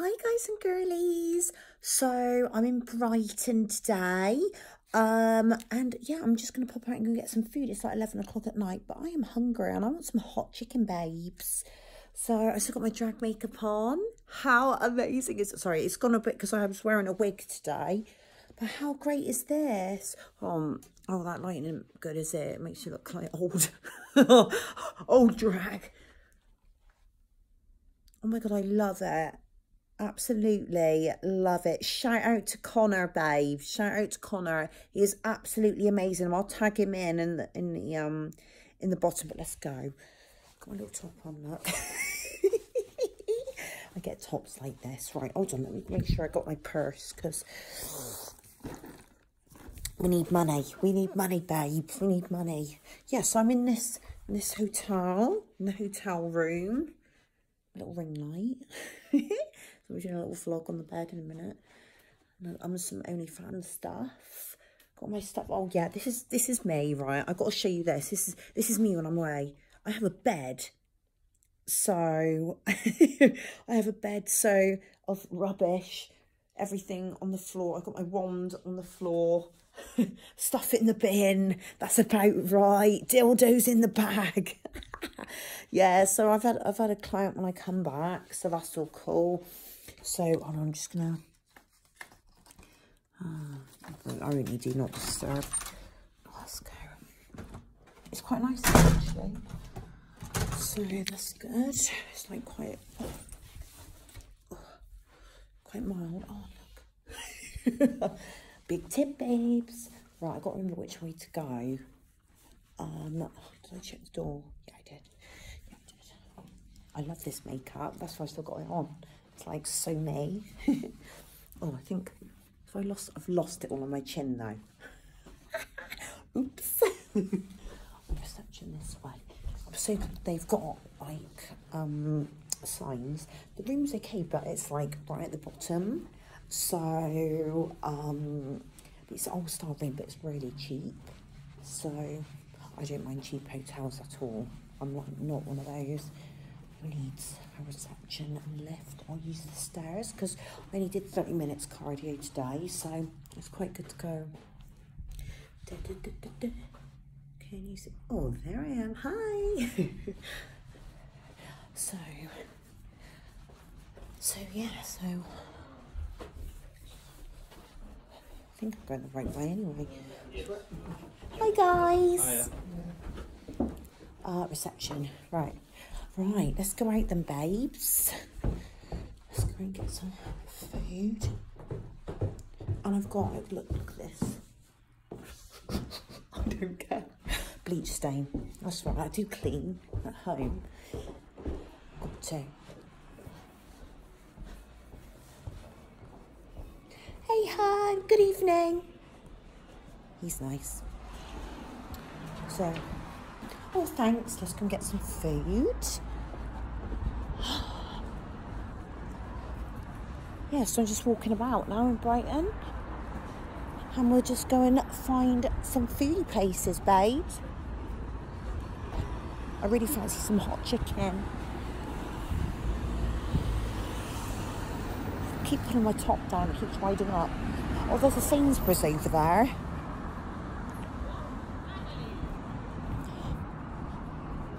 Hi guys and girlies. So I'm in Brighton today. Um, and yeah, I'm just going to pop out and go get some food. It's like 11 o'clock at night, but I am hungry and I want some hot chicken babes. So I still got my drag makeup on. How amazing is it? Sorry, it's gone a bit because I was wearing a wig today. But how great is this? Um, oh, that lighting isn't good, is it? It makes you look like old, old drag. Oh my God, I love it. Absolutely love it. Shout out to Conor, babe. Shout out to Conor. He is absolutely amazing. I'll tag him in in the, in the um in the bottom. But let's go. Got my little top on. Look. I get tops like this. Right, hold on. Let me make sure I got my purse because we need money. We need money, babe. We need money. Yes, yeah, so I'm in this in this hotel in the hotel room. Little ring light. So we're doing a little vlog on the bed in a minute. I'm some OnlyFans stuff. Got my stuff. Oh yeah, this is this is me, right? I got to show you this. This is this is me when I'm away. I have a bed. So I have a bed so of rubbish, everything on the floor. I got my wand on the floor. Stuff in the bin. That's about right. Dildos in the bag. yeah, so I've had I've had a client when I come back, so that's all cool. So on, I'm just gonna. Uh, I really do not disturb. Let's go. It's quite nice actually. So that's good. It's like quite, oh, quite mild. Oh look, big tip, babes. Right, I got to remember which way to go. Um, did I check the door? Yeah, I did. Yeah, I did. I love this makeup. That's why I still got it on. It's like so me. oh, I think if I lost, I've lost it all on my chin though. Oops. Reception this way. So they've got like um signs. The room's okay, but it's like right at the bottom. So um, it's an old style room, but it's really cheap. So I don't mind cheap hotels at all. I'm not, not one of those needs a reception and lift. I'll use the stairs because I only did 30 minutes cardio today, so it's quite good to go. Da, da, da, Can you see? Oh, there I am. Hi. so, so yeah, so I think I'm going the right way anyway. Hi guys. Uh, reception, right. Right, let's go out then, babes. Let's go and get some food. And I've got, look, look at this. I don't care. Bleach stain. That's right, I do clean at home. Got to. Hey, hon, good evening. He's nice. So, oh, thanks. Let's go and get some food. yeah, so I'm just walking about now in Brighton. And we're just going to find some foodie places, babes. I really fancy some hot chicken. I keep putting my top down, it keeps riding up. Oh, there's a Sainsbury's over there.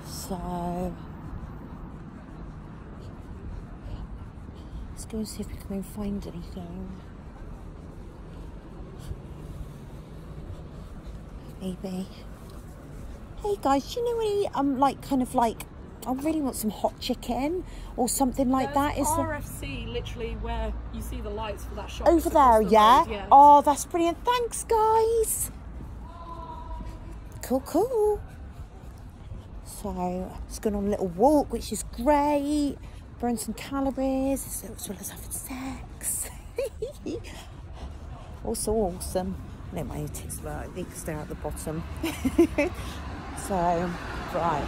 So go and see if we can find anything. Maybe. Hey guys, do you know any um like kind of like I really want some hot chicken or something like There's that. Is RFC there... literally where you see the lights for that shop over there? The yeah? Road, yeah. Oh, that's brilliant. Thanks, guys. Cool, cool. So it's going on a little walk, which is great burn some calories as well as having sex. also awesome. No, my tits were, they can stay at the bottom. so, right.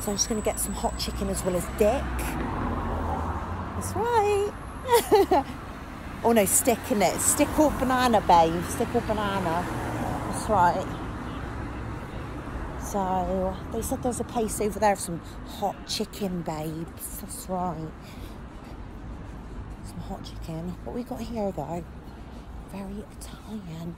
So I'm just going to get some hot chicken as well as dick. That's right. oh no, stick in it. Stick or banana, babe. Stick or banana. That's right. So they said there's a place over there for some hot chicken, babes. That's right. some hot chicken. What we got here though? Very Italian.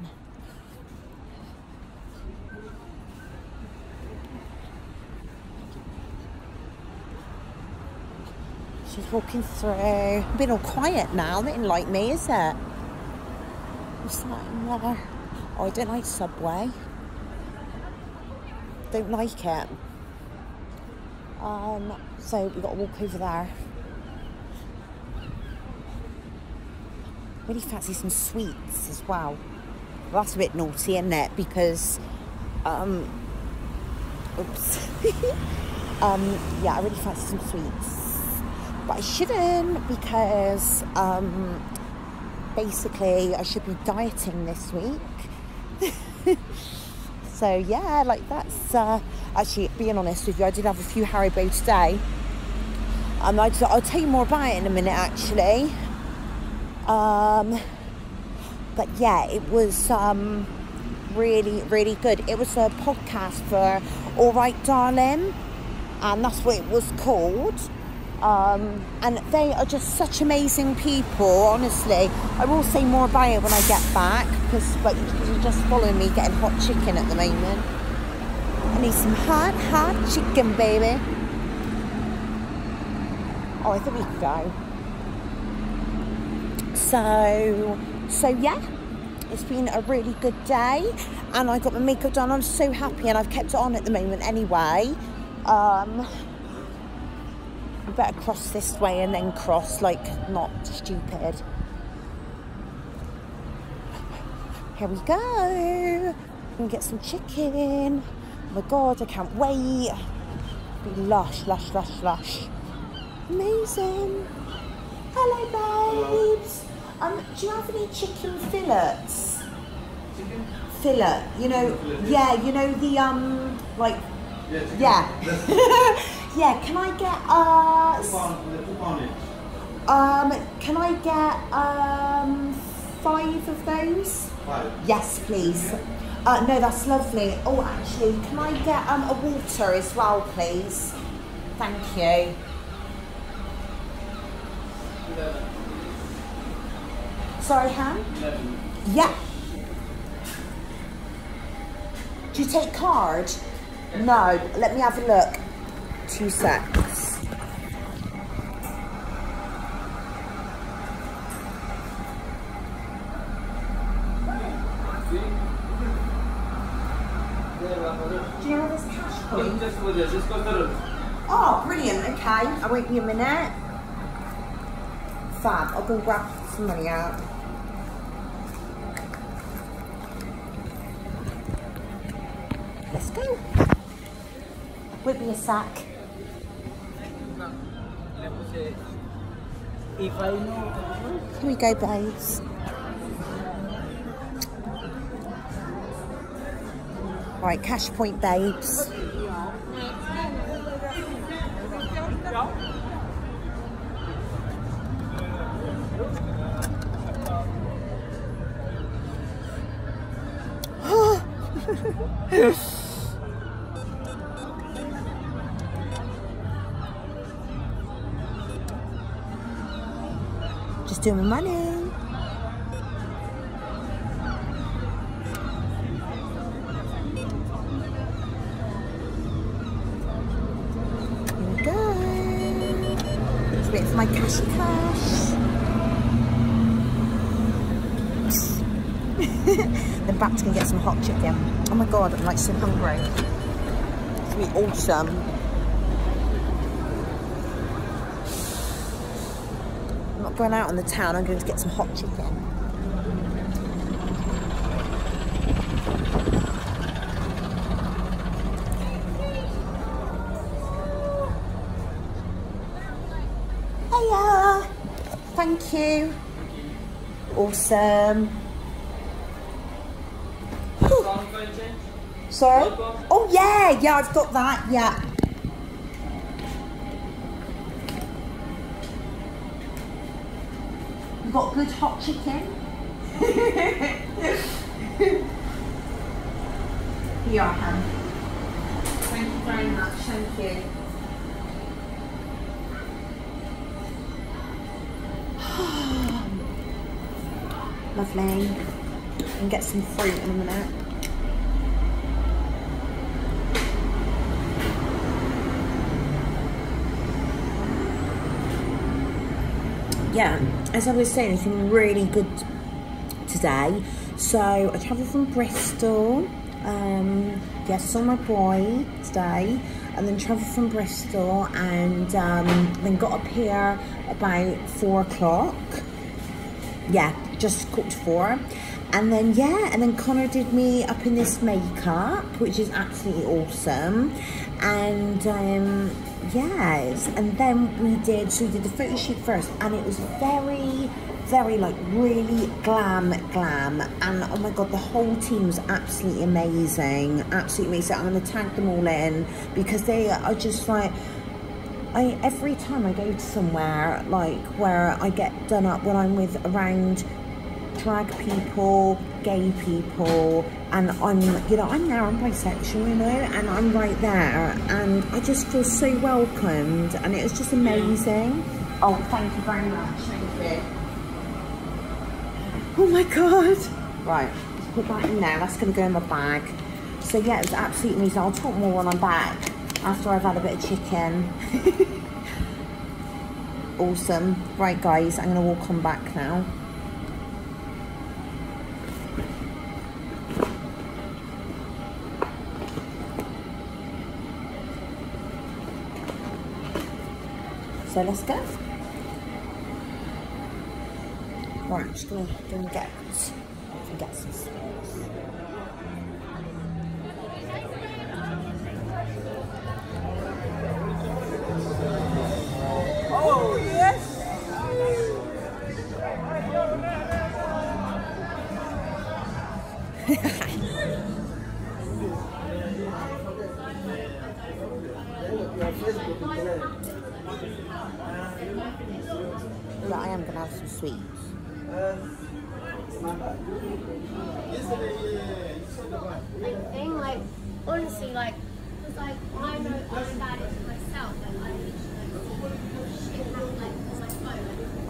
She's walking through. Been all quiet now. They didn't like me, is it? What's that in there? Oh, I don't like Subway. Don't like it. Um, so we've got to walk over there. Really fancy some sweets as well. well that's a bit naughty, isn't it? Because, um, oops. um, yeah, I really fancy some sweets. But I shouldn't because, um, basically I should be dieting this week. so yeah, like that's, uh, actually being honest with you, I did have a few Haribo today. Um, I, I'll tell you more about it in a minute actually. Um, but yeah, it was um, really, really good. It was a podcast for Alright Darling, and that's what it was called. Um, and they are just such amazing people, honestly. I will say more about it when I get back because like, you're just following me getting hot chicken at the moment. I need some hot, hot chicken, baby. Oh, I think we could go. So, so yeah, it's been a really good day, and I got my makeup done. I'm so happy, and I've kept it on at the moment anyway. Um, I better cross this way and then cross like not stupid. Here we go. We can get some chicken. Oh my god, I can't wait. Be lush, lush, lush, lush. Amazing. Hello, babes. Um, do you have any chicken fillets? Chicken? Fillet, you know, yeah, you know the um, like, Yeah. yeah, yeah. Can I get uh, two s- pound, the two pound um, can I get um, five of those? Five. Yes, please. Uh, no, that's lovely. Oh, actually, can I get um a water as well, please? Thank you. Sorry, Han. Yeah. Do you take card? No. Let me have a look. Two secs. Do you know this cash point? Just for this, just for the Oh, brilliant. Okay, I won't be a minute. Fab. I'll go grab some money out. Let's go. Won't be a sack. Here we go, babes. Right, cash point, babes. Doing my money. Waiting for my cashy cash. then back to get some hot chicken. Oh my god, I'm like so hungry. It's gonna be awesome. I'm not going out on the town, I'm going to get some hot chicken. Hiya! Thank you. Awesome. Sorry? Oh yeah, yeah, I've got that, yeah. Got good hot chicken? Here I am. Thank you very much, thank you. Lovely. And get some fruit in a minute. yeah, as I was saying, it's been really good today. So I travelled from Bristol. Um, yes, saw my boy today, and then travelled from Bristol, and um, then got up here about four o'clock. Yeah, just cooked four. And then yeah, and then Conor did me up in this makeup, which is absolutely awesome. And um, yes, and then we did. So we did the photo shoot first, and it was very, very like really glam, glam. And oh my god, the whole team was absolutely amazing, absolutely amazing. I'm gonna tag them all in because they are just like. I, every time I go to somewhere like where I get done up when I'm with around drag people, gay people, and I'm, you know, I'm there, I'm bisexual, you know, and I'm right there, and I just feel so welcomed, and it was just amazing. Oh, thank you very much, thank you. Oh my God. Right, let's put that in there, that's gonna go in my bag. So yeah, it was absolutely amazing. I'll talk more when I'm back, after I've had a bit of chicken. awesome. Right guys, I'm gonna walk on back now. So let's go. Right, I'm just gonna, gonna get get some space.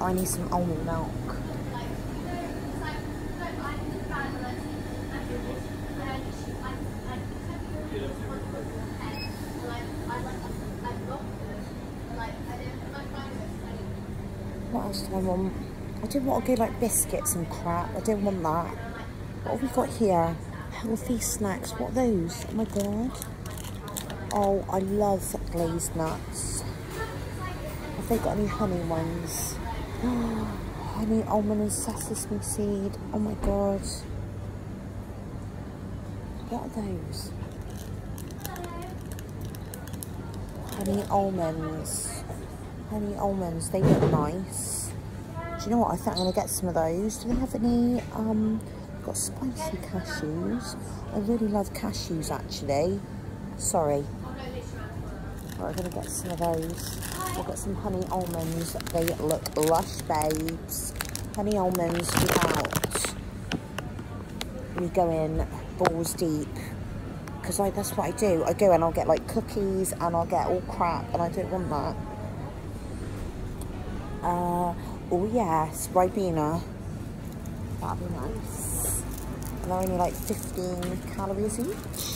Didn't, some almond milk. What else do I want? I didn't want to go like biscuits and crap. I didn't want that. What have we got here? Healthy snacks. What are those? Oh my god. Oh, I love glazed nuts. Have they got any honey ones? Honey almond and sesame seed. Oh my god. What are those? Honey almonds. Honey almonds. They look nice. Do you know what? I think I'm going to get some of those. Do they have any, um, got spicy cashews. I really love cashews actually. Sorry. I'm going to get some of those. I'll get some honey almonds. They look lush, babes. Honey almonds without me going balls deep. Because that's what I do. I go and I'll get like cookies and I'll get all crap and I don't want that. Uh, oh yes, Ribena. That'd be nice. And they're only like 15 calories each.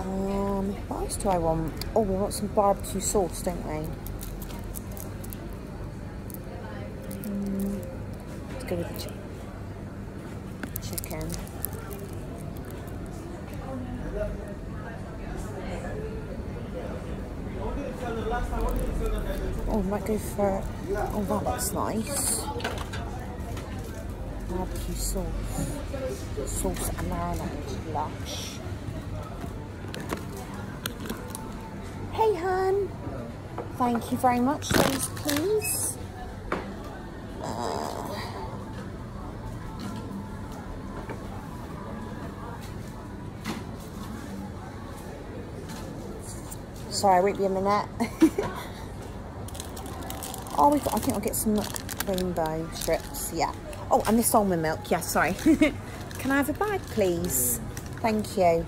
Um, what else do I want? Oh, we want some barbecue sauce, don't we? Mm, let's go with the chi chicken. Oh, might go for. Oh, that looks nice. Barbecue sauce. Sauce and marinade. Lush. Hey, hun. Thank you very much. Please. Uh, sorry, I won't be a minute. Oh, we've got, I think I'll get some rainbow strips. Yeah. Oh, and this almond milk. Yeah, sorry. Can I have a bag, please? Thank you.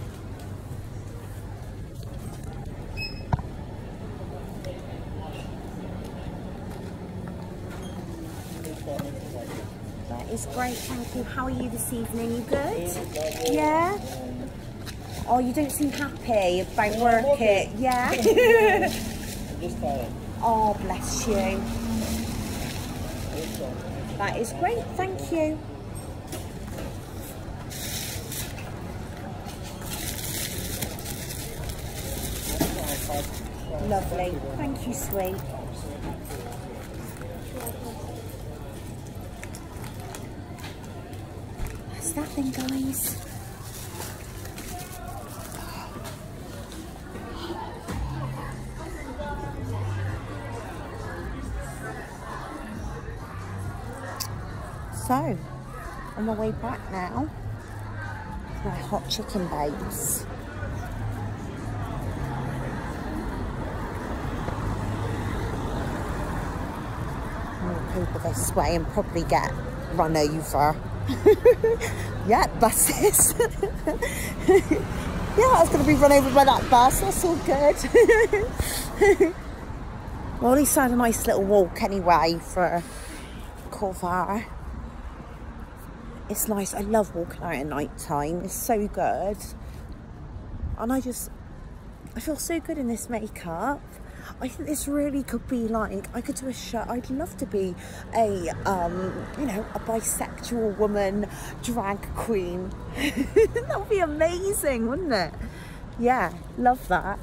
Is great, thank you. How are you this evening? You good? Yeah? Oh, you don't seem happy about work it. Yeah? Oh, bless you. That is great, thank you. Lovely. Thank you, sweet. That then, guys. So, on my way back now, my hot chicken babes. People this way and probably get run over. yeah, buses. yeah, I was going to be run over by that bus. That's all good. well, at least I had a nice little walk anyway for Corvara. It's nice. I love walking out at night time. It's so good. And I just, I feel so good in this makeup. I think this really could be like, I could do a show. I'd love to be a, um, you know, a bisexual woman drag queen. that would be amazing, wouldn't it? Yeah, love that.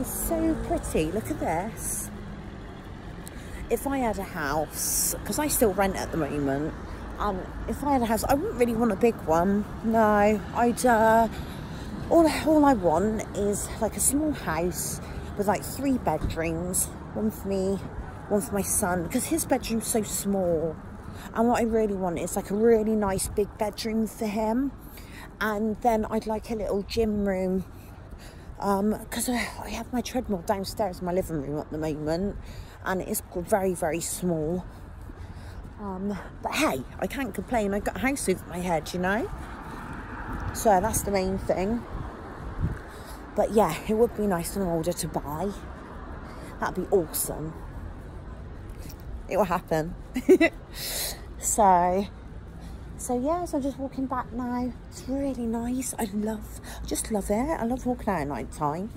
It's so pretty. Look at this. If I had a house, because I still rent at the moment, um, if I had a house, I wouldn't really want a big one. No, I'd, uh, all, all I want is like a small house with like three bedrooms, one for me, one for my son, because his bedroom's so small. And what I really want is like a really nice big bedroom for him. And then I'd like a little gym room because I, I have my treadmill downstairs in my living room at the moment and it's very, very small. Um, but hey, I can't complain. I've got a house over my head, you know? So that's the main thing. But yeah, it would be nice in order to buy. That'd be awesome. It will happen. so, so yeah, so I'm just walking back now. It's really nice. I love, I just love it. I love walking out at night time.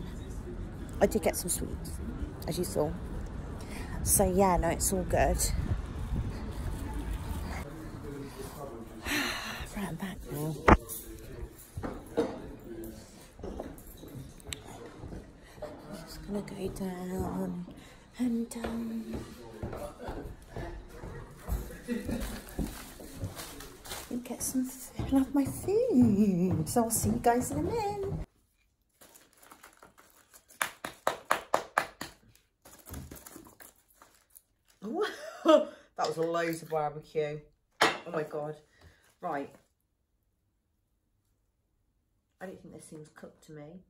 I did get some sweets, as you saw. So yeah, no, it's all good. right, I'm back now. Just gonna go down and. Um, and get some food, have my food. So I'll see you guys in a minute. that was loads of barbecue. Oh my god. Right. I don't think this seems cooked to me.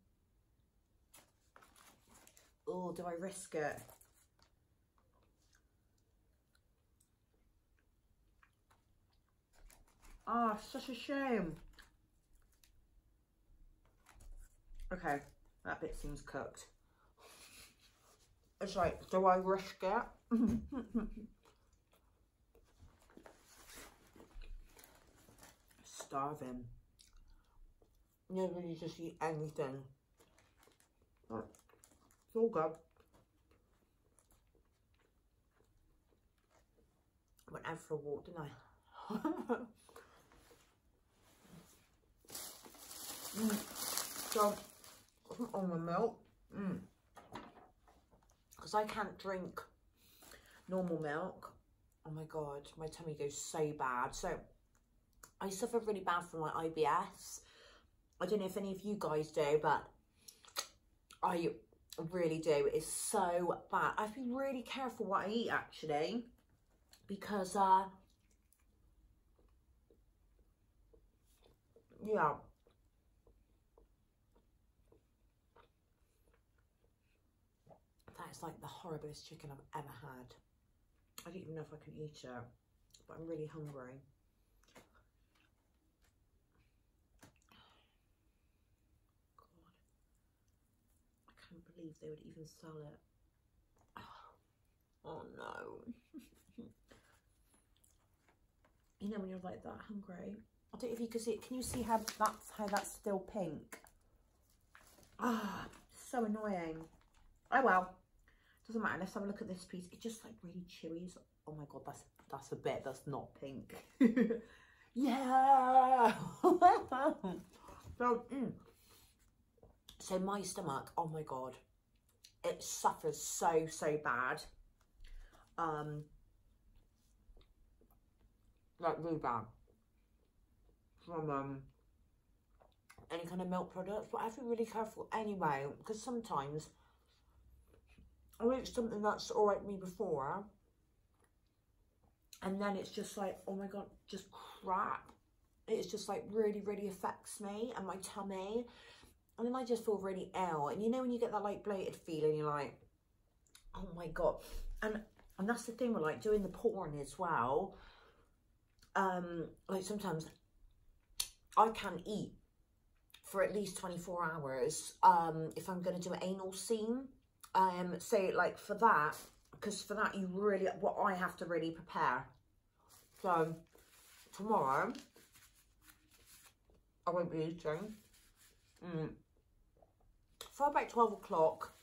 Oh, do I risk it? Ah, such a shame. Okay, that bit seems cooked. It's like, do I risk it? Starving. Nobody just eat anything. All good. Went out for a walk, didn't I? mm. So, on my milk. Mm because I can't drink normal milk. Oh my God, my tummy goes so bad. So I suffer really bad from my IBS. I don't know if any of you guys do, but I really do. It's so bad. I've been really careful what I eat actually because, uh, yeah, That's like the horriblest chicken I've ever had. I don't even know if I can eat it, but I'm really hungry. God, I can't believe they would even sell it. Oh no. You know when you're like that hungry. I don't know if you can see it. Can you see how that's how that's still pink? Ah, so annoying. Oh well. Doesn't matter. Let's have a look at this piece. It's just like really chewy. So, oh my god, that's that's a bit that's not pink. yeah. so, mm. so my stomach, oh my god, it suffers so so bad. Um, like really bad. From um any kind of milk products, but I have to be really careful anyway because sometimes I eat something that's alright me before and then it's just like oh my god just crap. It's just like really really affects me and my tummy and then I just feel really ill. And you know when you get that like bloated feeling you're like oh my god. And and that's the thing with like doing the porn as well. Um like sometimes I can eat for at least 24 hours um if I'm going to do an anal scene. Um so like for that because for that you really what I have to really prepare. So tomorrow I won't be eating. Mm. For about 12 o'clock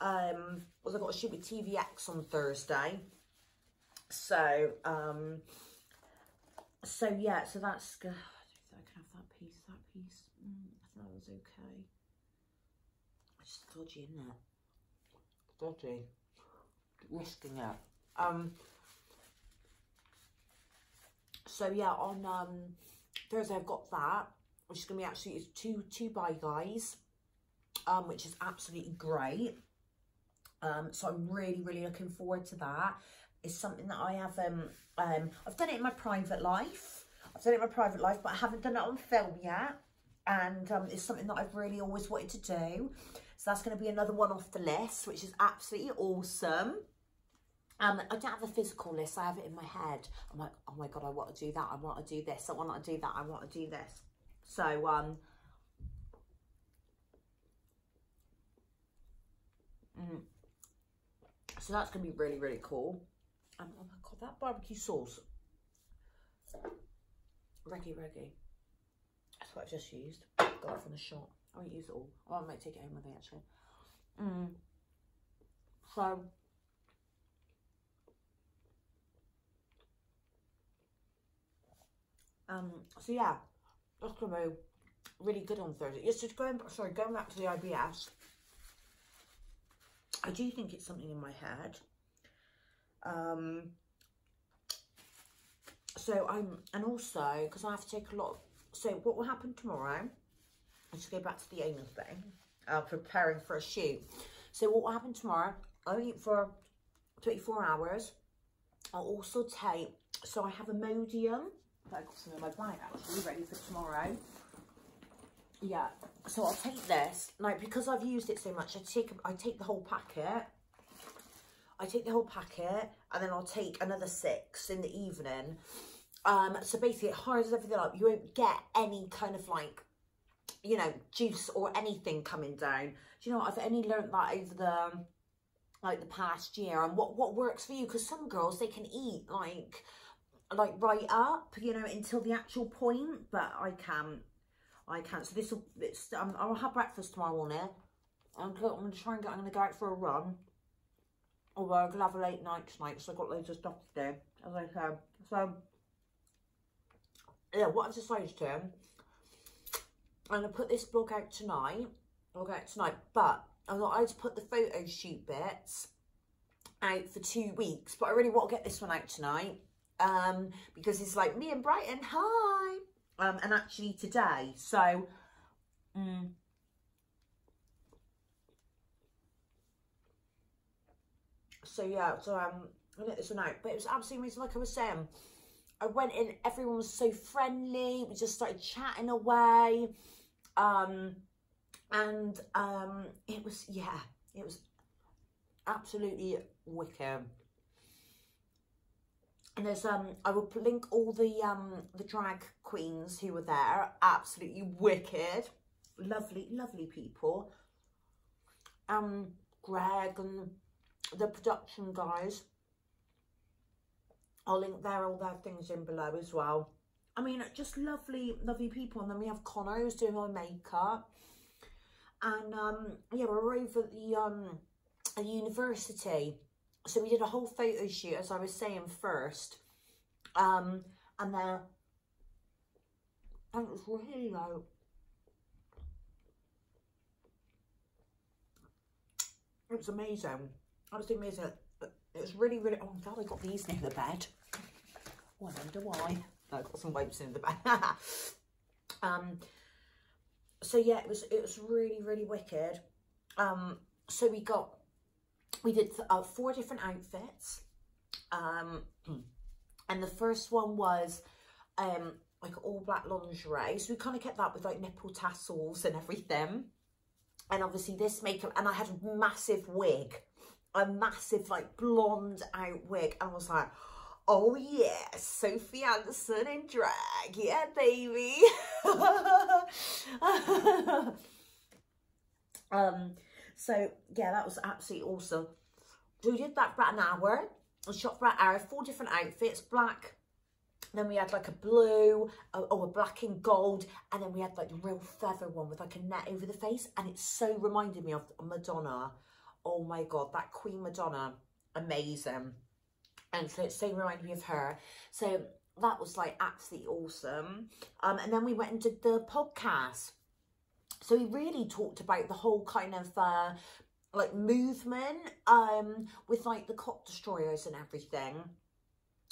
um was I got to shoot with TVX on Thursday. So um so yeah so that's good I can have that piece that piece. Mm, I think that was okay. It's just dodgy isn't it? Dodgy. Risking it. Um so yeah on um thursday i've got that which is gonna be actually it's two two by guys um which is absolutely great um so i'm really really looking forward to that it's something that i have um um i've done it in my private life i've done it in my private life but i haven't done it on film yet and um, it's something that I've really always wanted to do. So that's going to be another one off the list, which is absolutely awesome. Um, I don't have a physical list, I have it in my head. I'm like, oh my God, I want to do that, I want to do this, I want to do that, I want to do this. So, um, mm, so that's going to be really, really cool. Um, oh my God, that barbecue sauce. Reggie, reggae. That's what I've just used. Got it from the shop. I won't use it all. Oh, I might take it home with me actually. Mm. So, um, so yeah, that's gonna be really good on Thursday. Yes, just going sorry, going back to the IBS. I do think it's something in my head. Um, so I'm, and also because I have to take a lot of so what will happen tomorrow, let's go back to the anal thing, uh, preparing for a shoot. So what will happen tomorrow, I'll eat for 24 hours. I'll also take, so I have a Imodium, I got some in my bag actually, ready for tomorrow. Yeah, so I'll take this. like because I've used it so much, I take I take the whole packet. I take the whole packet, and then I'll take another six in the evening. Um, so basically it hardens everything up. You won't get any kind of like, you know, juice or anything coming down. Do you know what? I've only learned that over the, like the past year and what, what works for you. Because some girls, they can eat like, like right up, you know, until the actual point. But I can't. I can't. So this will, it's, um, I'll have breakfast tomorrow morning. I'm, going to try and get, I'm going to go out for a run. Although I'm going to have a late night tonight, so I've got loads of stuff to do, as I said. So, yeah, what I've decided to, I'm going to put this blog out tonight. Go out tonight, but I'm not going to put the photo shoot bits out for two weeks, but I really want to get this one out tonight um, because it's like me and Brighton, hi, um, and actually today. So, mm, so yeah, so um, I'll get this one out, but it was absolutely amazing, like I was saying. I went in, everyone was so friendly. We just started chatting away. Um, and um, it was, yeah, it was absolutely wicked. And there's, um, I will link all the, um, the drag queens who were there. Absolutely wicked. Lovely, lovely people. Um, Greg and the production guys I'll link their all their things in below as well. I mean, just lovely, lovely people. And then we have Conor who's doing my makeup. And um, yeah, we're over at the um, university. So we did a whole photo shoot, as I was saying first. Um, and then, and it was really like, it was amazing. Absolutely amazing. It was really, really, oh, I'm glad I got these near the bed. Oh, I wonder why. I've got some wipes in the bed. um, so yeah, it was, it was really, really wicked. Um, so we got, we did uh, four different outfits. Um, and the first one was, um, like all black lingerie. So we kind of kept that with like nipple tassels and everything. And obviously this makeup, and I had a massive wig a massive like blonde out wig and I was like oh yeah Sophie Anderson in drag yeah baby um so yeah that was absolutely awesome. So we did that for about an hour I shot for an hour four different outfits black then we had like a blue, oh, a black and gold, and then we had like the real feather one with like a net over the face, and it so reminded me of Madonna. Oh my god that queen madonna amazing. And so it so reminded me of her. So that was like absolutely awesome. Um and then we went and did the podcast so he really talked about the whole kind of uh like movement um with like the cock destroyers and everything.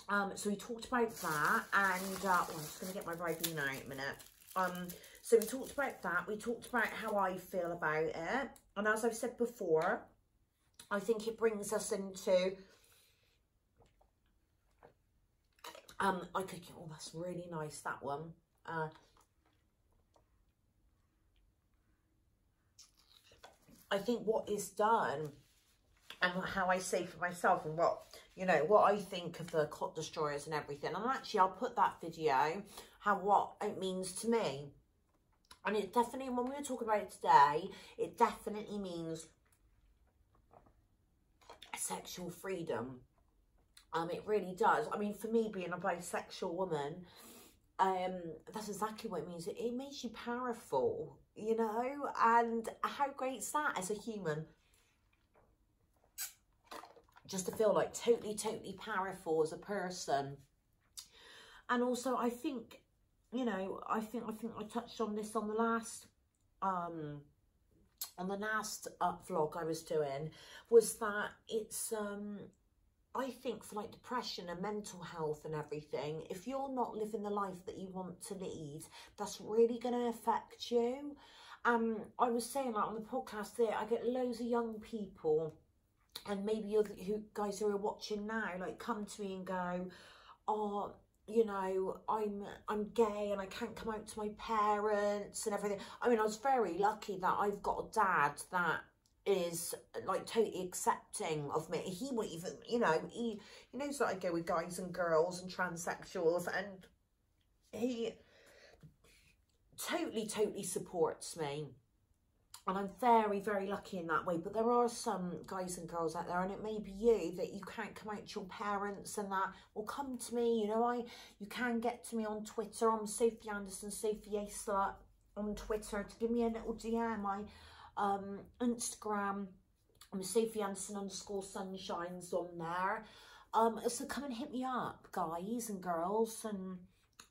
Um so we talked about that and uh oh, i'm just gonna get my ribena out a minute. Um so we talked about that. We talked about how i feel about it. And as i've said before I think it brings us into um I could oh that's really nice that one. Uh I think what is done and how I say for myself and what you know what I think of the cock destroyers and everything and actually I'll put that video how what it means to me and it definitely when we were talking about it today it definitely means sexual freedom. Um, it really does. I mean, for me, being a bisexual woman, um, that's exactly what it means. It, it makes you powerful, you know? And how great's that as a human? Just to feel like totally, totally powerful as a person. And also, I think, you know, I think I think I touched on this on the last um on the last uh, vlog I was doing was that it's um I think for like depression and mental health and everything, if you're not living the life that you want to lead, that's really going to affect you. Um, I was saying like on the podcast there, I get loads of young people and maybe you who guys who are watching now, like come to me and go, oh, you know, I'm I'm gay and I can't come out to my parents and everything. I mean, I was very lucky that I've got a dad that is like totally accepting of me. He won't even, you know, he he knows that I go with guys and girls and transsexuals and he totally, totally supports me and I'm very, very lucky in that way. But there are some guys and girls out there, and it may be you, that you can't come out to your parents and that will come to me. You know, I you can get to me on Twitter. I'm Sophie Anderson, Sophie Aslut on Twitter to give me a little DM. My um, Instagram, I'm Sophie Anderson underscore sunshines on there. Um, so come and hit me up, guys and girls, and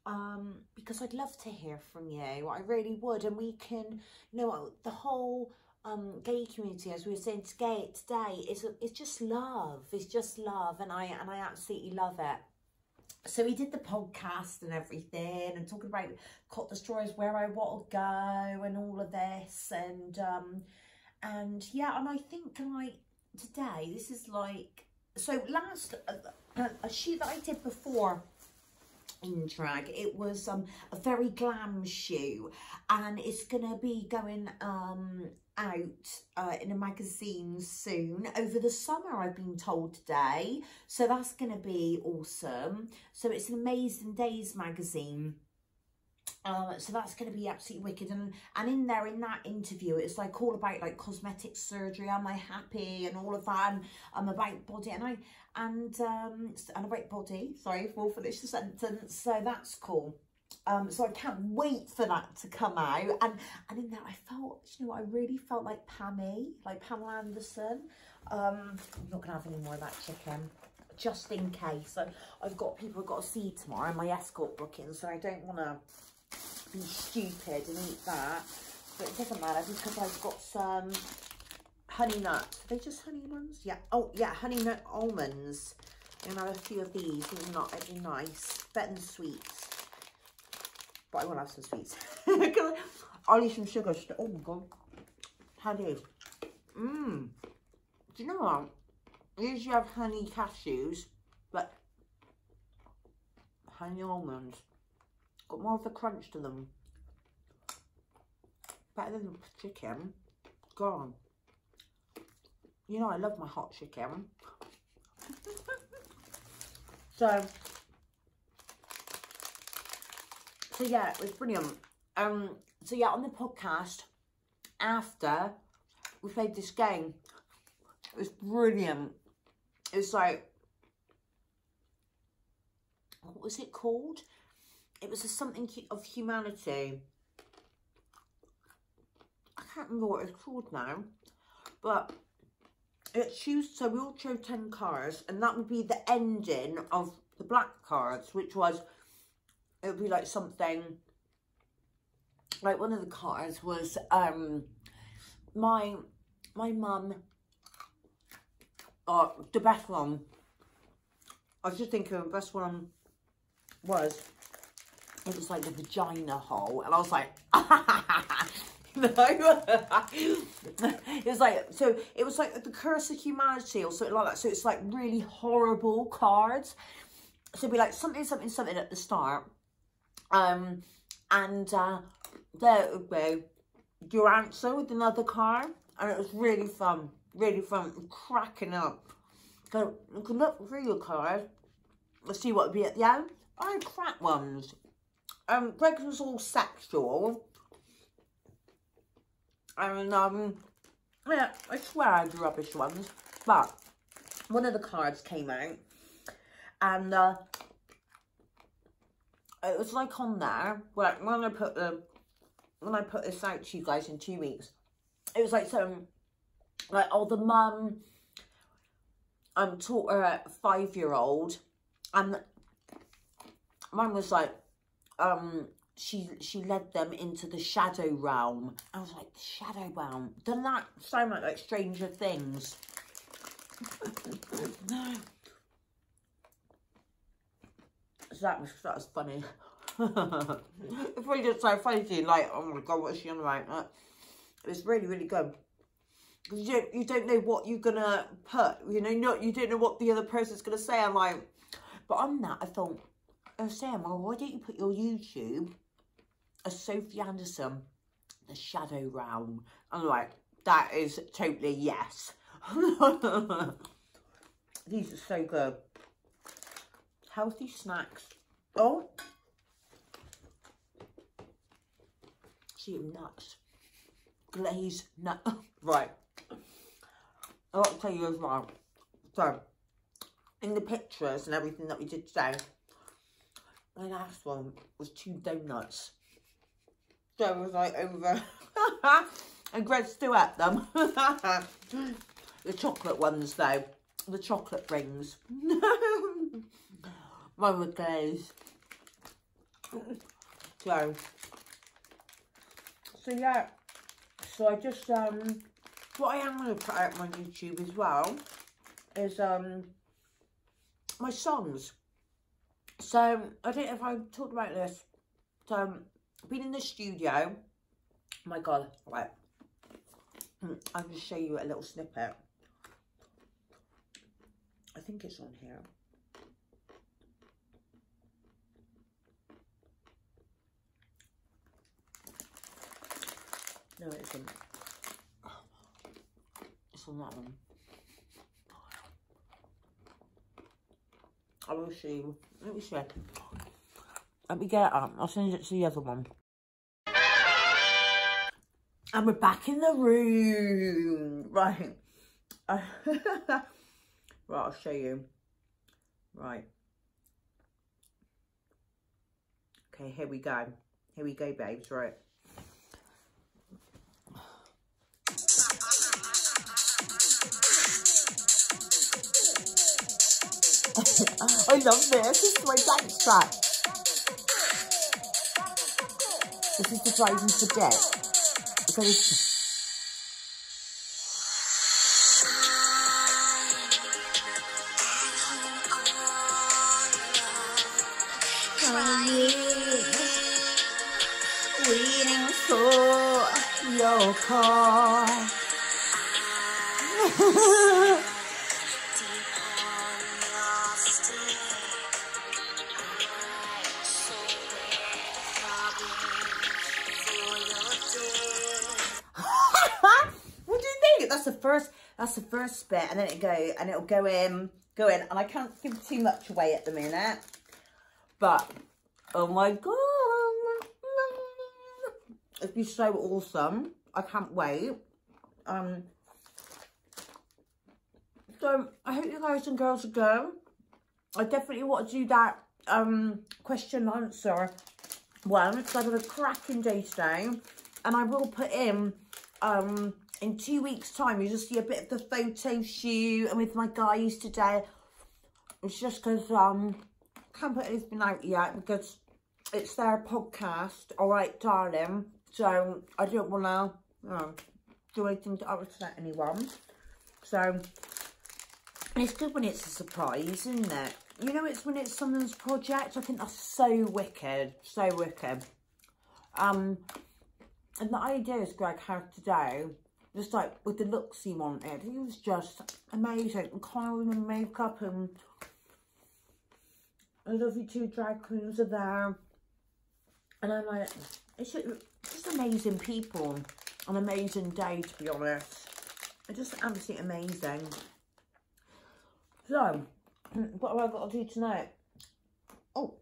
um, because I'd love to hear from you. I really would. And we can, you know, the whole um, gay community, as we were saying today, today is it's just love. It's just love, and I and I absolutely love it. So he did the podcast and everything, and talking about cock destroyers where I want to go, and all of this, and um, and yeah, and I think like today, this is like so last uh, a shoot that I did before in drag it was um a very glam shoe and it's gonna be going um out uh, in a magazine soon over the summer I've been told today so that's gonna be awesome so it's an amazing days magazine Um, so that's going to be absolutely wicked. And and in there, in that interview, it's like all about like cosmetic surgery. Am I happy and all of that? And I'm about body and I and um and about body. Sorry, we'll finish the sentence. So that's cool. Um, so I can't wait for that to come out. And and in that, I felt, you know, I really felt like Pammy, like Pamela Anderson. Um, I'm not gonna have any more of that chicken just in case. So I've got people I've got to see tomorrow, and my escort booking, so I don't want to be stupid and eat that. But it doesn't matter because I've got some honey nuts. Are they just honey ones? Yeah. Oh, yeah, honey nut almonds. Gonna have a few of these. These are not very nice. Better than sweets. But I want to have some sweets. I'll eat some sugar. Oh my god. You? Mmm. Do you know what? I usually have honey cashews, but honey almonds got more of a crunch to them. Better than chicken. Gone. You know I love my hot chicken. so, so yeah, it was brilliant. Um, so yeah, on the podcast, after we played this game, it was brilliant. It was like, what was it called? It was something of humanity. I can't remember what it's called now, but it choose. So we all chose ten cards, and that would be the ending of the black cards, which was it would be like something. Like one of the cards was um my my mum Oh, the best one. I was just thinking the best one was, it was like the vagina hole. And I was like, no. it was like, so it was like the curse of humanity or something like that. So it's like really horrible cards. So it'd be like something, something, something at the start. Um, and uh, there would be your answer with another card. And it was really fun really fun, cracking up. So you can look through your card, let's see what would be at the end. I crack ones. Um, Greg was all sexual. And, um, yeah, I swear I had rubbish ones. But, one of the cards came out. And, uh, it was like on there, like when I put the, when I put this out to you guys in two weeks, it was like some like, oh, the mum um, taught her five-year-old, and mum was like, um, she she led them into the shadow realm. I was like, the shadow realm? Doesn't that sound like, like Stranger Things? so that was that was funny. it's really just so funny, like, oh my god, what's she on about? It's really, really good. You don't you don't know what you're gonna put you know not you don't know what the other person's gonna say. I'm like but on that i thought oh sam well why don't you put your youtube as sophie anderson the shadow realm? I'm like that is totally yes. These are so good. Healthy snacks oh see nuts glazed nut right I want to tell you as well. So, in the pictures and everything that we did today, my last one was two donuts. So it was like over. and Greg still at them. the chocolate ones though. The chocolate rings. Were glazed. So, so yeah. So I just, um, what I am going to put out on YouTube as well is um my songs. So, I don't know if I talked about this. So, um, been in the studio. Oh my God, right. I'll just show you a little snippet. I think it's on here. No, it isn't It's on that one. I will show you. Let me show. Let me get it. I'll send it to the other one. And we're back in the room. Right. right, I'll show you. Right. Okay, here we go. Here we go, babes. Right. I love this. This is my dance track. This is the Driving for Debt. So it's- Waiting for your call. That's the first bit, and then it go and it'll go in, go in, and I can't give too much away at the minute. But oh my god, it'd be so awesome! I can't wait. Um. So I hope you guys and girls go. I definitely want to do that um question answer one because I've had a cracking day today, and I will put in um in two weeks time you just see a bit of the photo shoot and with my guys today it's just because um can't put anything out yet because it's their podcast. Alright Darling. So i don't want to you know, do anything to upset anyone. So it's good when it's a surprise isn't it? You know it's when it's someone's project. I think that's so wicked. So wicked. Um and the ideas Greg had today, just like with the looks he wanted, he was just amazing. And colouring and makeup and I love you two drag queens are there. And I'm like, it's just, amazing people. An amazing day, to be honest. It's just absolutely amazing. So, what have I got to do tonight? Oh.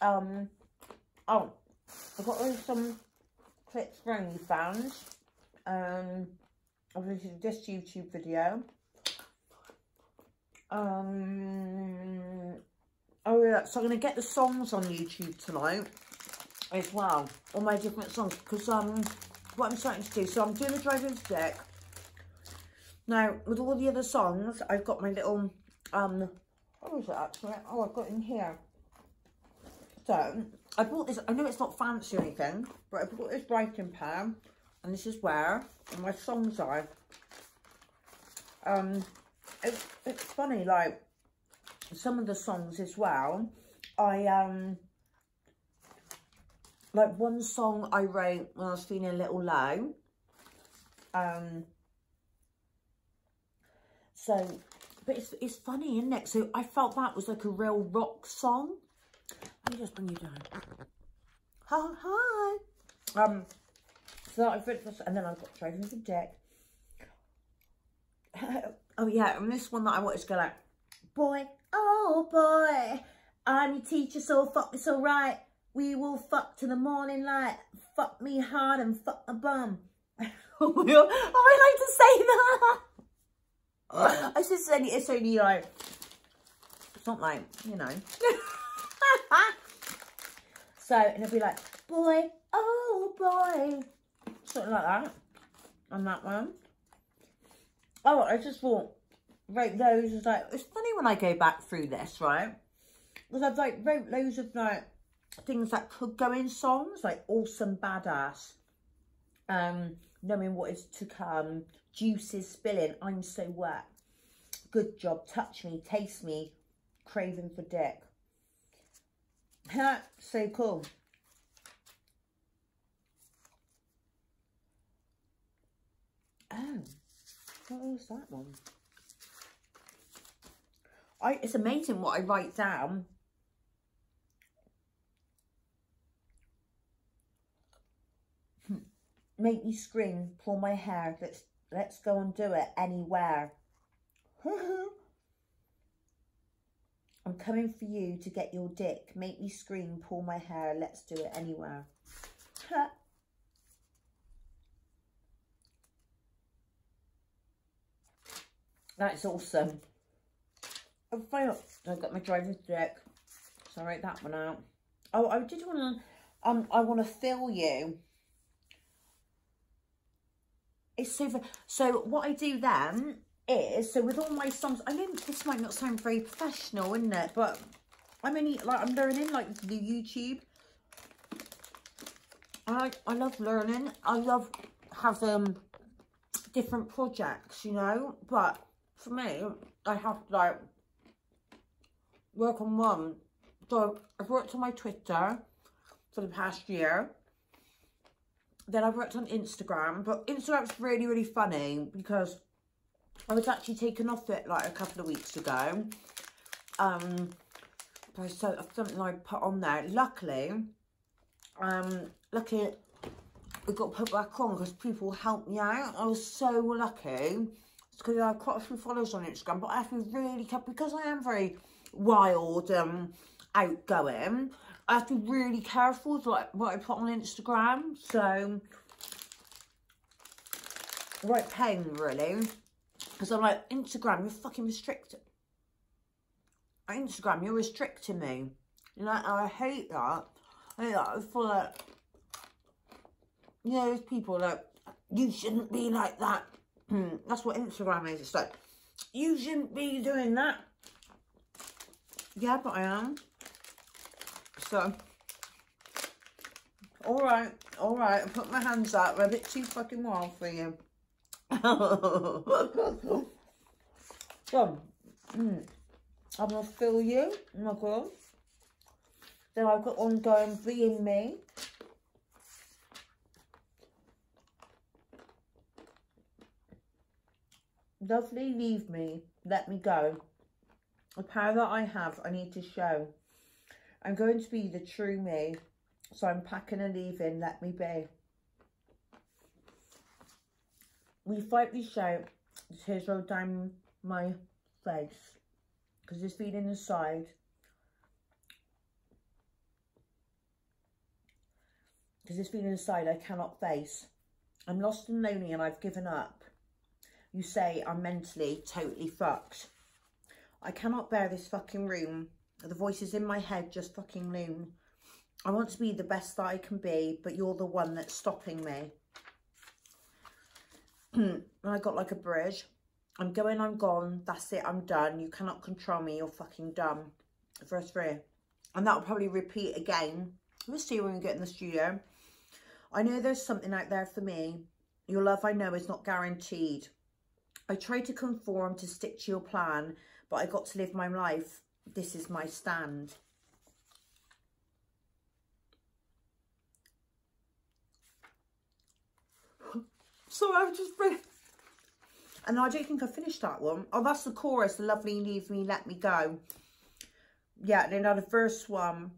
Um. Oh. I've got some clips for OnlyFans. Um, obviously this YouTube video. Um, oh yeah, so I'm going to get the songs on YouTube tonight as well. All my different songs. Because um, what I'm starting to do, so I'm doing the driving deck. Now, with all the other songs, I've got my little, um, what was it actually? Oh, I've got in here. So, I bought this, I know it's not fancy or anything, but I bought this writing pen, and this is where my songs are. Um, it's, it's funny, like, some of the songs as well, I, um, like one song I wrote when I was feeling a little low, um, so, but it's, it's funny, isn't it? So I felt that was like a real rock song. Let me just bring you down. Hi, hi. Um, so I've written this, and then I've got Driving the Deck. oh yeah, and this one that I wanted to go like, boy, oh boy, I'm your teacher, so fuck me so right. We will fuck to the morning light. Fuck me hard and fuck my bum. oh, I like to say that. I just only, it's only like, it's not like, you know. so, and it'll be like, boy, oh boy. Something like that. On that one. Oh, I just thought, wrote those, was like, it's funny when I go back through this, right? Because I've like wrote loads of like, things that could go in songs, like awesome badass. Um, knowing what is to come, juices spilling, I'm so wet. Good job, touch me, taste me, craving for dick. So cool. Oh, what was that one? I, it's amazing what I write down. Hmm. Make me scream, pull my hair, let's let's go and do it anywhere. I'm coming for you to get your dick. Make me scream, pull my hair. Let's do it anywhere. Ha. That's awesome. Oh. I've got my driver's deck. So I write that one out. Oh, I did want to, um, I want to fill you. It's so, so what I do then is, so with all my songs, I know this might not sound very professional, isn't it? But I'm only, like, I'm learning, like, do YouTube. I, I love learning. I love having um, different projects, you know? But for me, I have to, like, work on one. So I've worked on my Twitter for the past year. Then I've worked on Instagram, but Instagram's really, really funny because I was actually taken off it like a couple of weeks ago. Um, by so something I put on there. Luckily, um, luckily it got put back on because people helped me out. I was so lucky. It's because I have quite a few followers on Instagram, but I have to be really careful because I am very wild and outgoing. I have to be really careful with like what I put on Instagram. So, right pain really. Because I'm like, Instagram, you're fucking restricted. Instagram, you're restricting me. You know, I hate that. I hate that. I feel like, you know, there's people like, you shouldn't be like that. That's what Instagram is. It's like, you shouldn't be doing that. Yeah, but I am. So, all right, all right. I put my hands up. I'm a bit too fucking wild for you. so, mm, I'm gonna fill you, my girl. Then I've got ongoing being me. Lovely, leave me. Let me go. The power that I have, I need to show. I'm going to be the true me. So I'm packing and leaving. Let me be. We fight, we shout. Tears roll down my face. Because this feeling inside. Because this feeling inside I cannot face. I'm lost and lonely and I've given up. You say I'm mentally totally fucked. I cannot bear this fucking room. The voices in my head just fucking loom. I want to be the best that I can be, but you're the one that's stopping me. and I got like a bridge. I'm going, I'm gone. That's it, I'm done. You cannot control me. You're fucking dumb. Verse 3. And that'll probably repeat again. We'll see when we get in the studio. I know there's something out there for me. Your love, I know, is not guaranteed. I try to conform to stick to your plan, but I got to live my life. This is my stand. So I've just been... And I don't think I finished that one. Oh, that's the chorus. The lovely leave me, let me go. Yeah, then the first one.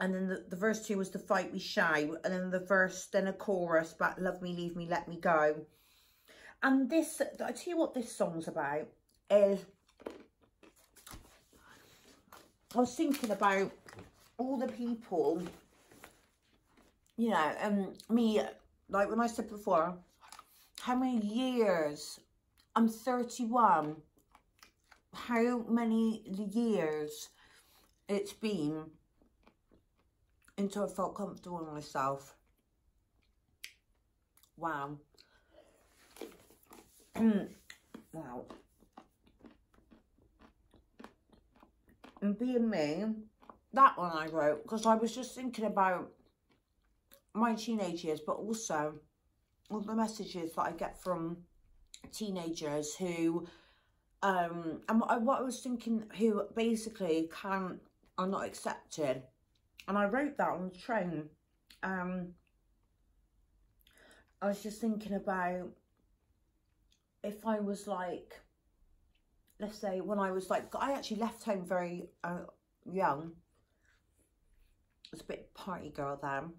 And then the, the verse two was the fight we shy. And then the verse, then a chorus, but love me, leave me, let me go. And this, I tell you what this song's about is, I was thinking about all the people, you know, um, me, like when I said before, how many years, I'm 31, how many years it's been until I felt comfortable in myself. Wow. wow. And being me, that one I wrote because I was just thinking about my teenage years, but also all the messages that I get from teenagers who, um, and what I, what I was thinking, who basically can't, are not accepted. And I wrote that on the train. Um, I was just thinking about if I was like, let's say when I was like, I actually left home very uh, young. I was a bit party girl then.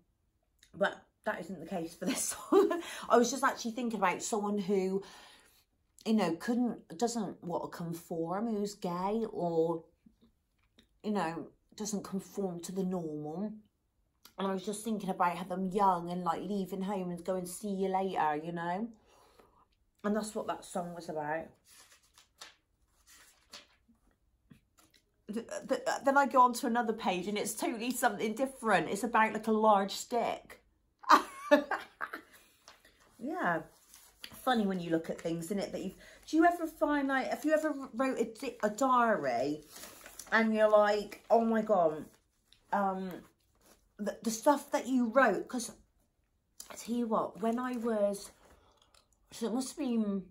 But that isn't the case for this one. I was just actually thinking about someone who, you know, couldn't, doesn't want to conform, who's gay or you know, doesn't conform to the normal. And I was just thinking about how I'm young and like leaving home and going see you later, you know? And that's what that song was about. Th- th- Then I go on to another page and it's totally something different. It's about like a large stick. yeah. Funny when you look at things, isn't it? That you do you ever find like have you ever wrote a, a diary and you're like, oh my god, um, the, the stuff that you wrote because I tell you what, when I was so it must have been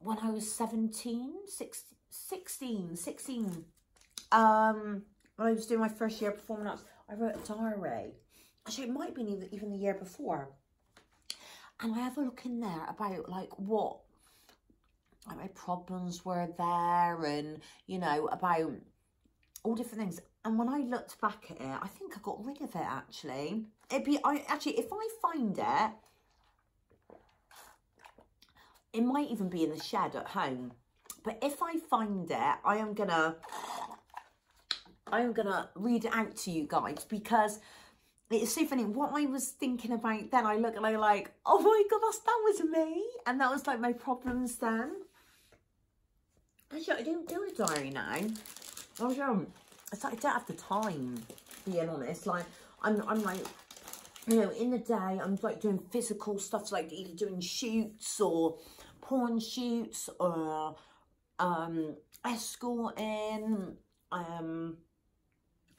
when I was 17, 16, 16, 16. Um, when I was doing my first year performing arts, I wrote a diary. Actually, it might have been even, the year before. And I have a look in there about like what like my problems were there and, you know, about all different things. And when I looked back at it, I think I got rid of it actually. It'd be, I actually, if I find it, it might even be in the shed at home. But if I find it, I am gonna, I am gonna read it out to you guys because it's so funny. What I was thinking about then, I look and I like, oh my god, that's that was me, and that was like my problems then. Actually, I don't do a diary now. I don't. It's like I don't have the time. Being honest, like I'm, I'm like you know, in the day, I'm like doing physical stuff, like either doing shoots or porn shoots or um, escorting. Um,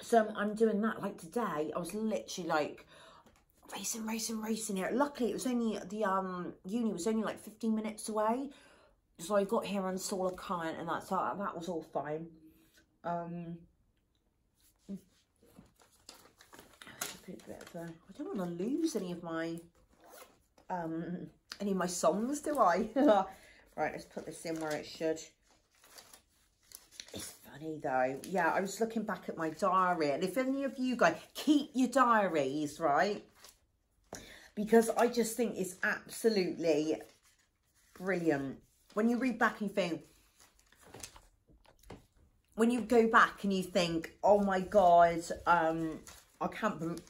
so I'm doing that. Like today, I was literally like racing, racing, racing here. Luckily, it was only the um uni was only like 15 minutes away, so I got here and saw a client, and that's that. That was all fine. Um, a, I don't want to lose any of my um any of my songs, do I? right, let's put this in where it should. Funny though. Yeah, I was looking back at my diary, and if any of you guys keep your diaries, right? Because I just think it's absolutely brilliant. When you read back and you think, when you go back and you think, oh my god, um, I can't be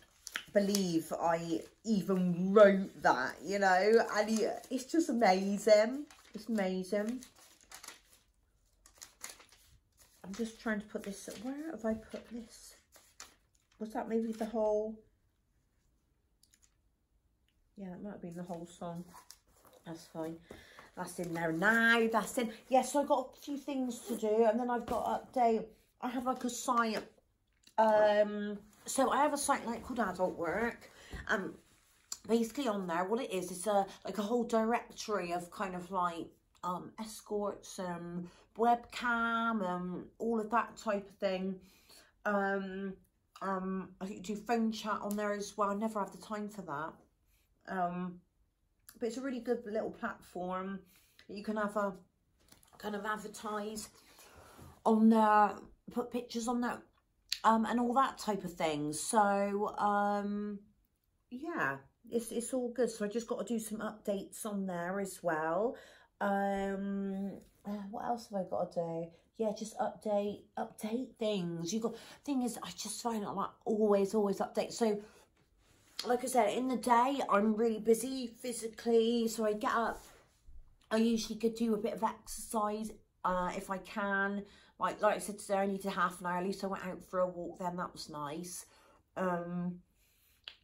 believe I even wrote that, you know, and it's just amazing. It's amazing. I'm just trying to put this, where have I put this? Was that maybe the whole, yeah, that might have been the whole song. That's fine. That's in there now. That's in. Yes, yeah, so I've got a few things to do, and then I've got update. I have like a site. Um, so I have a site like called Adult Work. Um, basically on there, what it is, it's a like a whole directory of kind of like um escorts and webcam and all of that type of thing. Um, um, I think do phone chat on there as well. I never have the time for that. Um, but it's a really good little platform. You can have a kind of advertise on there, put pictures on there, um, and all that type of thing. So, um, yeah, it's, it's all good. So I just got to do some updates on there as well. Um, uh, what else have I got to do? Yeah, just update, update things. You got, thing is, I just find I'm like always, always update. So, like I said, in the day, I'm really busy physically. So I get up, I usually could do a bit of exercise uh, if I can. Like, like I said today, I needed half an hour. At least I went out for a walk then. That was nice. Um,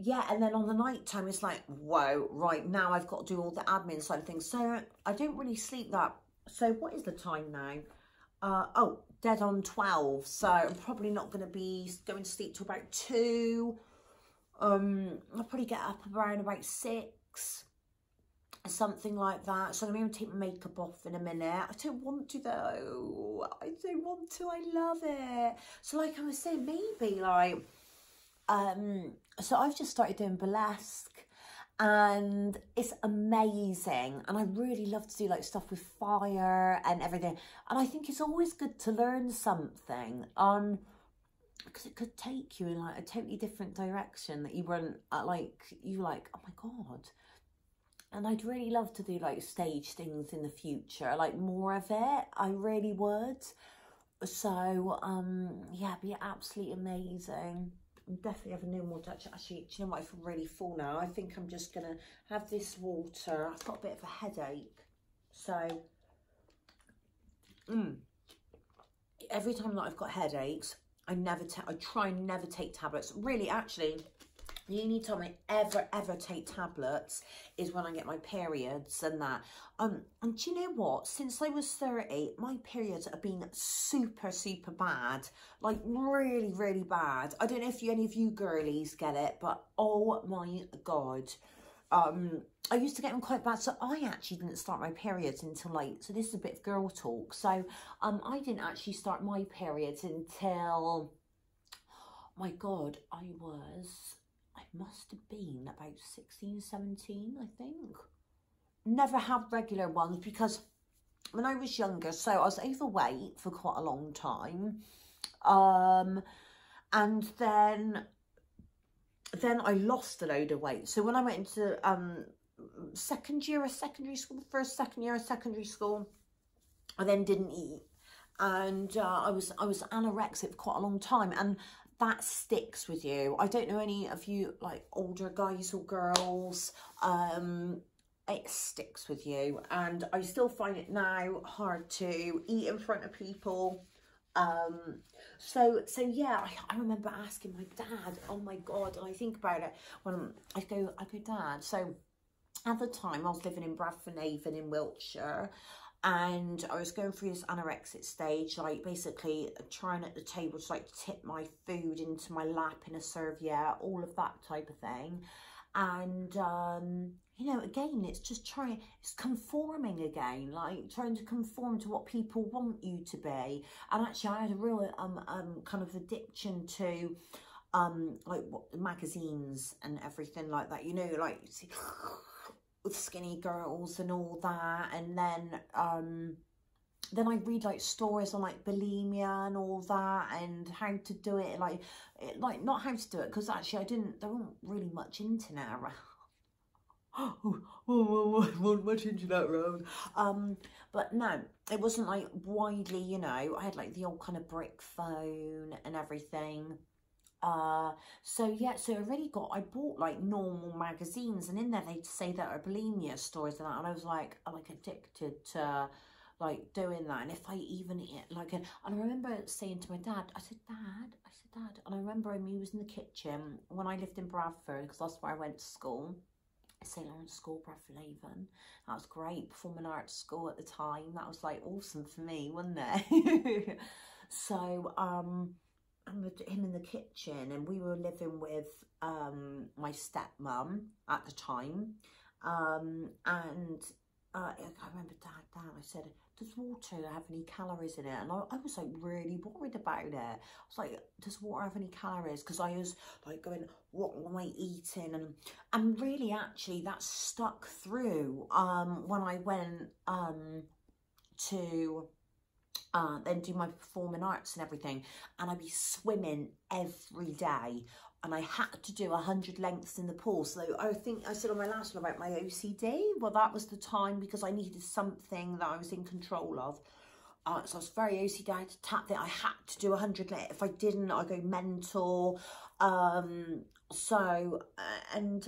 yeah, and then on the night time, it's like, whoa, right, now I've got to do all the admin side of things. So I don't really sleep that. So what is the time now? Uh, oh, dead on 12. So I'm probably not going to be going to sleep till about 2. Um, I'll probably get up around about 6 something like that. So I'm going to take my makeup off in a minute. I don't want to though. I don't want to. I love it. So like I was saying, maybe like, um, so I've just started doing burlesque and it's amazing. And I really love to do like stuff with fire and everything. And I think it's always good to learn something on because it could take you in like a totally different direction that you weren't uh, like you like oh my god and I'd really love to do like stage things in the future, like more of it. I really would. so um yeah be absolutely amazing I'm definitely having no more touch actually do you know what? I feel really full now. I think I'm just gonna have this water. I've got a bit of a headache so mm, every time that I've got headaches I never I try and never take tablets. Really actually the only time I ever, ever take tablets is when I get my periods and that. Um, and do you know what? Since I was 30, my periods have been super, super bad. Like, really, really bad. I don't know if you, any of you girlies get it, but oh my God. Um, I used to get them quite bad, so I actually didn't start my periods until late. So this is a bit of girl talk. So um, I didn't actually start my periods until, my God, I was must have been about 16, 17, I think. Never had regular ones because when I was younger, so I was overweight for quite a long time. Um, and then then I lost a load of weight. So when I went into um, second year of secondary school, first second year of secondary school, I then didn't eat and uh, I was I was anorexic for quite a long time and that sticks with you. I don't know any of you like older guys or girls. Um, it sticks with you and I still find it now hard to eat in front of people. Um, so, so yeah, I, I remember asking my dad, oh my God, I think about it when I go, I go, dad, so at the time I was living in Bradford Avon in Wiltshire and I was going through this anorexic stage, like basically trying at the table to like tip my food into my lap in a serviette, all of that type of thing. And, um, you know, again, it's just trying, it's conforming again, like trying to conform to what people want you to be. And actually, I had a real um, um kind of addiction to um like what magazines and everything like that, you know, like with skinny girls and all that and then um then I read like stories on like bulimia and all that and how to do it like it, like not how to do it because actually I didn't there wasn't really much internet around. Oh, oh, oh, wasn't much internet around. Um but no it wasn't like widely you know I had like the old kind of brick phone and everything uh so yeah so i already got i bought like normal magazines and in there they'd say that are bulimia stories and that and i was like I'm like addicted to like doing that and if i even eat like and i remember saying to my dad i said dad i said dad and i remember him he was in the kitchen when i lived in bradford because that's where i went to school St Laurence School, Bradford Avon. That was great, performing arts school at the time. That was like awesome for me, wasn't it? so, um, and with him in the kitchen and we were living with um, my stepmom at the time um, and uh, I remember dad, dad, I said, does water have any calories in it? And I, I, was like really worried about it. I was like, does water have any calories? Because I was like going, what am I eating? And and really actually that stuck through um, when I went um, to uh, then do my performing arts and everything. And I'd be swimming every day. And I had to do 100 lengths in the pool. So I think I said on my last one about my OCD. Well, that was the time because I needed something that I was in control of. Uh, so I was very OCD. I had to tap that. I had to do 100 lengths. If I didn't, I'd go mental. Um, so, uh, and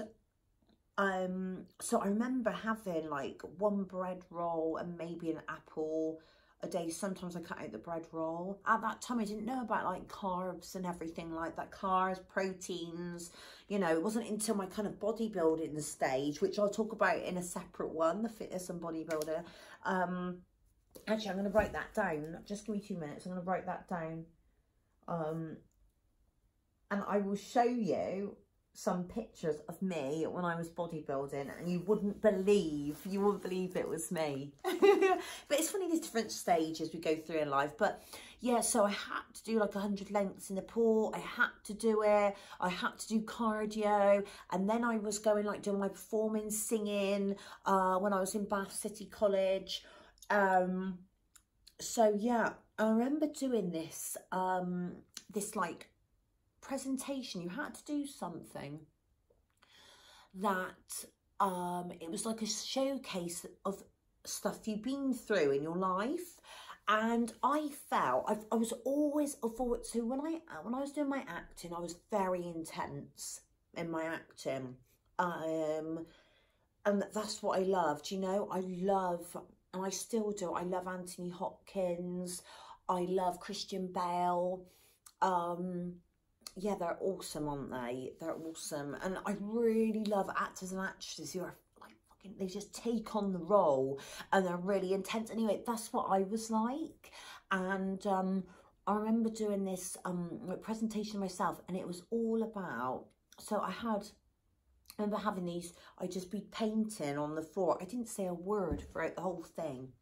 um, so I remember having like one bread roll and maybe an apple a day. Sometimes I cut out the bread roll. At that time, I didn't know about like carbs and everything like that. Carbs, proteins, you know, it wasn't until my kind of bodybuilding stage, which I'll talk about in a separate one, the fitness and bodybuilder. Um, actually, I'm going to write that down. Just give me two minutes. I'm going to write that down. Um, and I will show you some pictures of me when I was bodybuilding and you wouldn't believe, you wouldn't believe it was me. but it's funny, these different stages we go through in life. But yeah, so I had to do like 100 lengths in the pool. I had to do it. I had to do cardio. And then I was going like doing my performing, singing uh, when I was in Bath City College. Um, so yeah, I remember doing this, um, this like presentation, you had to do something that um, it was like a showcase of stuff you've been through in your life and I felt I, I was always avoid. So when I when I was doing my acting, I was very intense in my acting, um, and that's what I loved. You know, I love, and I still do. I love Anthony Hopkins. I love Christian Bale. Um, yeah, they're awesome, aren't they? They're awesome, and I really love actors and actresses who are like fucking. They just take on the role, and they're really intense. Anyway, that's what I was like, and um, I remember doing this um presentation myself, and it was all about. So I had. I remember having these. I'd just be painting on the floor. I didn't say a word throughout the whole thing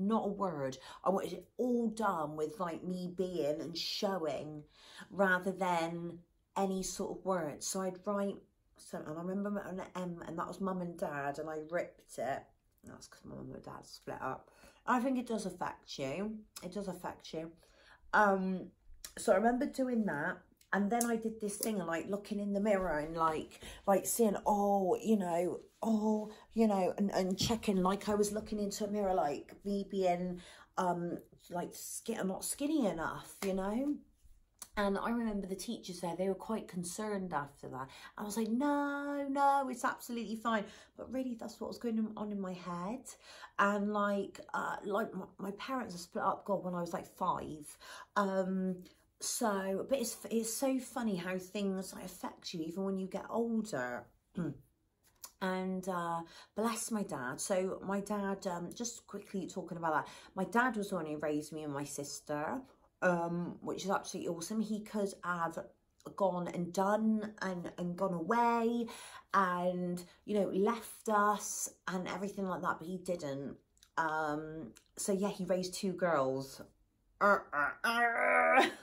not a word. I wanted it all done with like me being and showing rather than any sort of words. So I'd write something. I remember an M and that was mum and dad and I ripped it. That's because mum and dad split up. I think it does affect you. It does affect you. Um, so I remember doing that and then I did this thing like looking in the mirror and like like seeing oh you know oh you know and, and checking like I was looking into a mirror like me being um like skin not skinny enough you know and I remember the teachers there, they were quite concerned after that. I was like, no, no, it's absolutely fine. But really, that's what was going on in my head. And like, uh, like my, my parents are split up, God, when I was like five. Um, so, but it's, it's so funny how things like, affect you even when you get older. and uh, bless my dad. So my dad, um, just quickly talking about that, my dad was the one who raised me and my sister, um, which is absolutely awesome. He could have gone and done and, and gone away and, you know, left us and everything like that, but he didn't. Um, so yeah, he raised two girls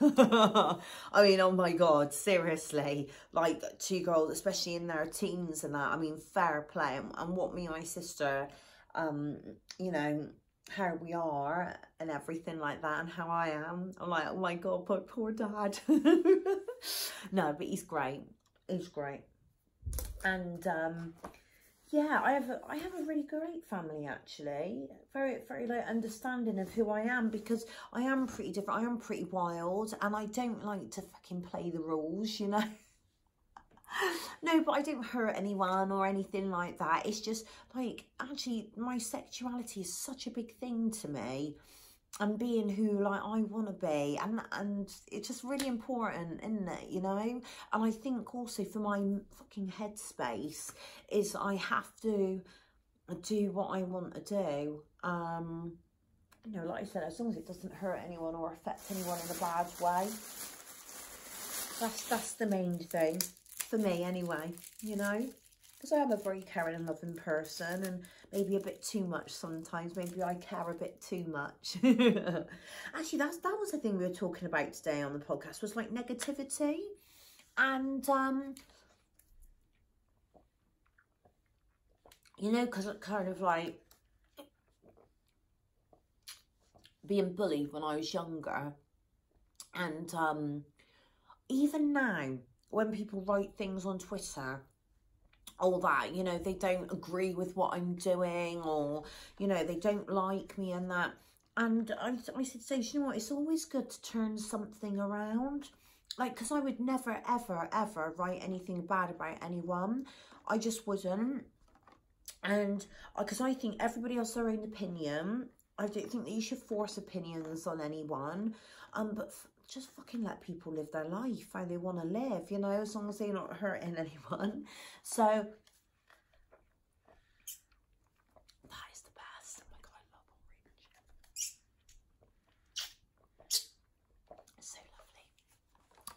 I mean, oh my God, seriously, like two girls, especially in their teens and that, I mean, fair play. And what me and my sister, um, you know, how we are and everything like that and how I am. I'm like, oh my God, poor, poor dad. no, but he's great. He's great. And, um, yeah, I have a, I have a really great family actually. Very very like understanding of who I am because I am pretty different. I am pretty wild and I don't like to fucking play the rules, you know. no, but I don't hurt anyone or anything like that. It's just like actually my sexuality is such a big thing to me and being who like I want to be and and it's just really important isn't it you know? And I think also for my fucking headspace is I have to do what I want to do um you know like I said as long as it doesn't hurt anyone or affect anyone in a bad way. That's that's the main thing for me anyway you know because I am a very caring and loving person and maybe a bit too much sometimes. Maybe I care a bit too much. Actually, that's that was the thing we were talking about today on the podcast was like negativity and um you know because kind of like being bullied when I was younger and um even now when people write things on Twitter all that you know they don't agree with what i'm doing or you know they don't like me and that. And i, I said so you know what? It's always good to turn something around. Like because i would never ever ever write anything bad about anyone. I just wouldn't. And because I think everybody has their own opinion. I don't think that you should force opinions on anyone. Um but just fucking let people live their life how they want to live, you know, as long as they're not hurting anyone. So that is the best. Oh my god, I love orange. It's so lovely.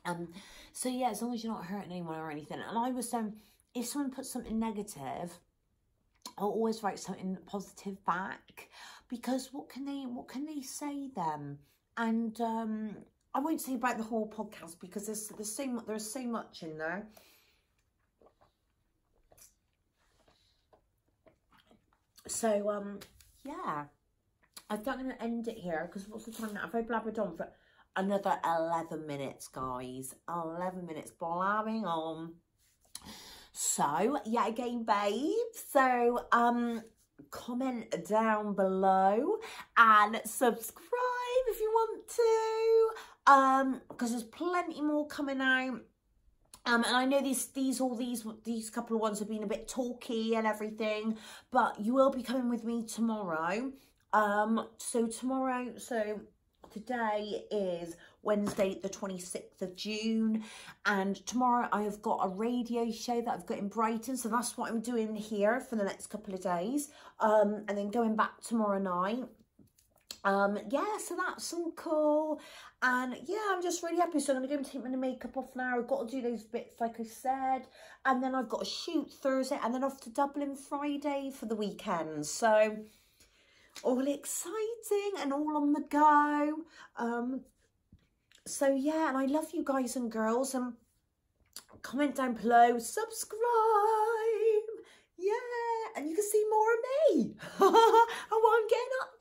Um, so yeah, as long as you're not hurting anyone or anything. And I was um, if someone puts something negative, I'll always write something positive back because what can they what can they say then? And um I won't say about the whole podcast because there's there's so much there's so much in there. So um yeah, I think I'm gonna end it here because what's the time now? I've blabbered on for another 11 minutes, guys. 11 minutes blabbing on. So, yeah, again, babe. So, um, comment down below and subscribe if you want to. Um, because there's plenty more coming out. Um, and I know these, these, all these, these couple of ones have been a bit talky and everything, but you will be coming with me tomorrow. Um, so tomorrow, so today is Wednesday, the 26th of June. And tomorrow I have got a radio show that I've got in Brighton. So that's what I'm doing here for the next couple of days. Um, and then going back tomorrow night um yeah so that's all cool and yeah i'm just really happy. So i'm gonna take my makeup off now. I've got to do those bits like i said. And then i've got a shoot thursday and then off to dublin friday for the weekend. So all exciting and all on the go. Um so yeah and i love you guys and girls. And comment down below. Subscribe yeah and you can see more of me and what I'm getting up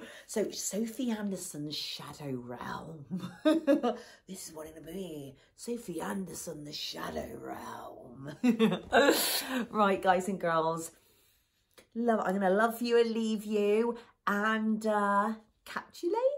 to. So Sophie Anderson's Shadow Realm. this is what it'll be. Sophie Anderson, the Shadow Realm. right, guys and girls. Love. I'm gonna love you and leave you, and uh, catch you later.